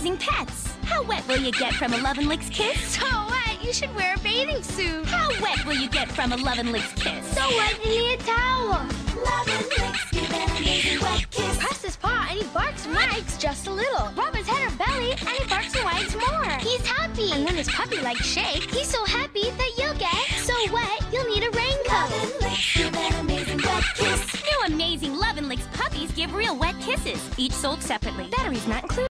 amazing pets. How wet will you get from a Love and Licks kiss? So wet, you should wear a bathing suit. How wet will you get from a Love and Licks kiss? So wet, you need a towel. Love and licks give an amazing wet kiss. Press his paw and he barks and wags just a little. Rub his head or belly and he barks and wags more. He's happy. And when his puppy likes shake, he's so happy that you'll get so wet you'll need a Love raincoat. and licks give an amazing wet kiss. New amazing Love and Licks puppies give real wet kisses, each sold separately. Batteries not included.